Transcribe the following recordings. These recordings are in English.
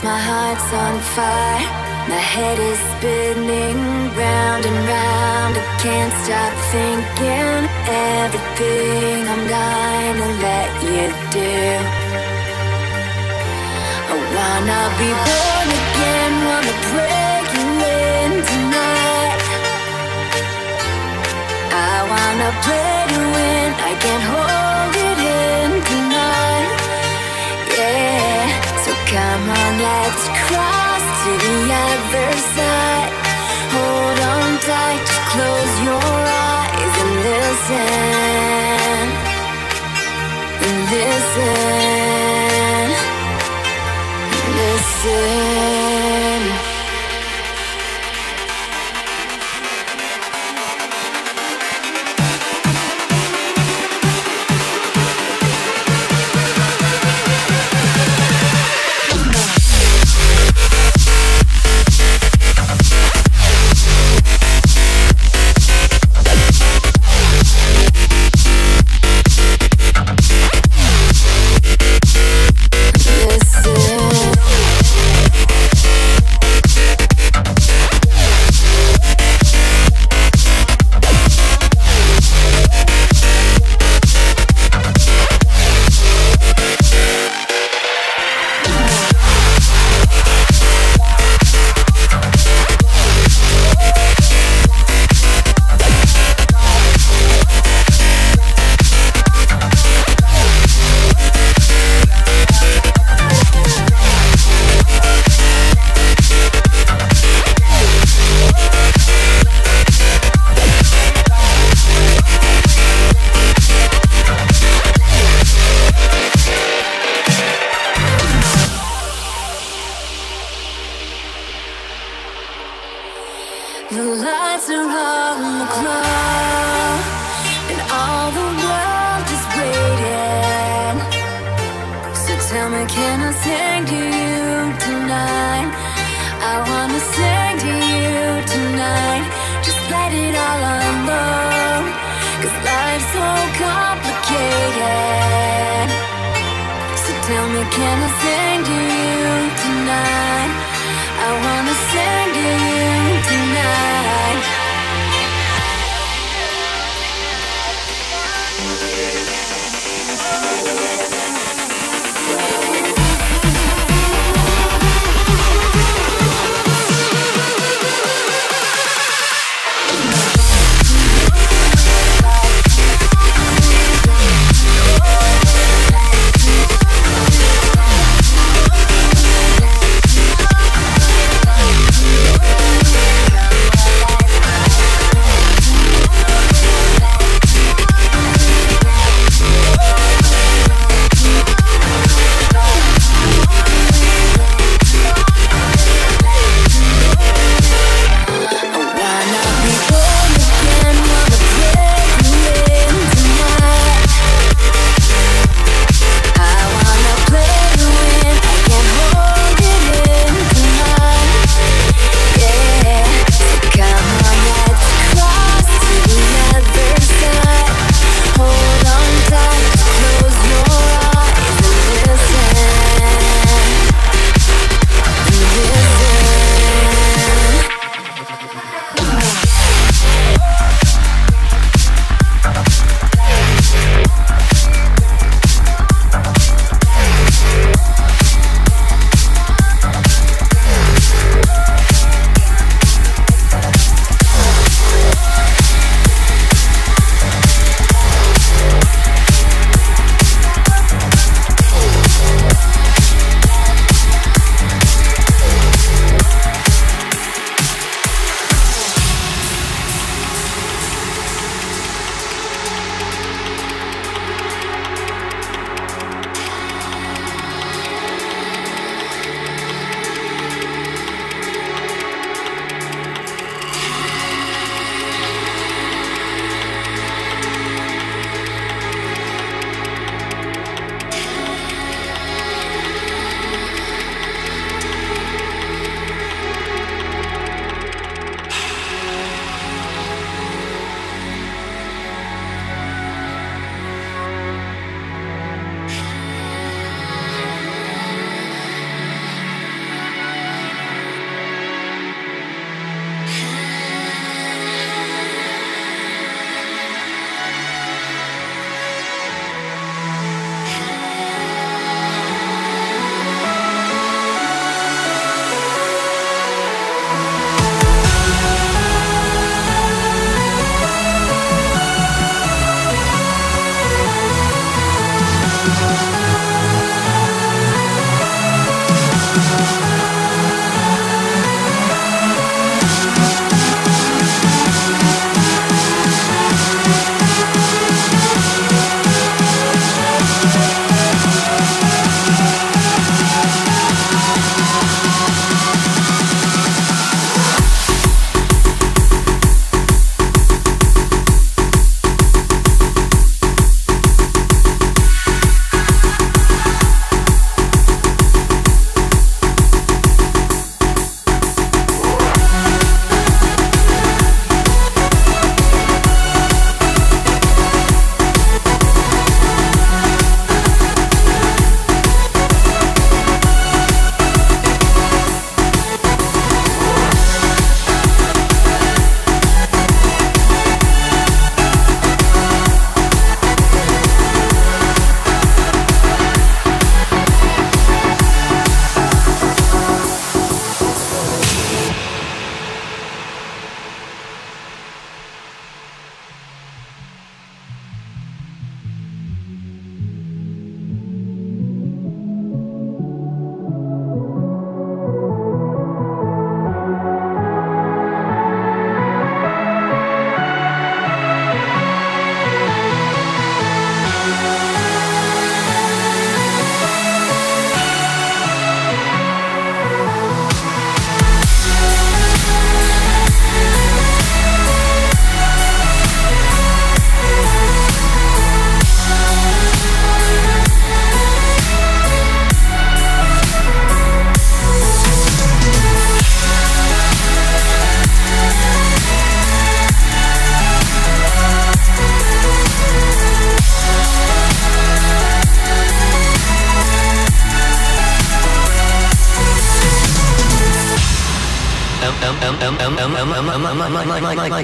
Cause my heart's on fire, my head is spinning round and round. I can't stop thinking everything I'm to let you do. I wanna be born again, wanna break you in tonight. I wanna play to win, I can't hold it in tonight. Come on, let's cross to the other side. Hold on tight, just close your eyes and listen. And listen. Listen.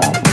Thank.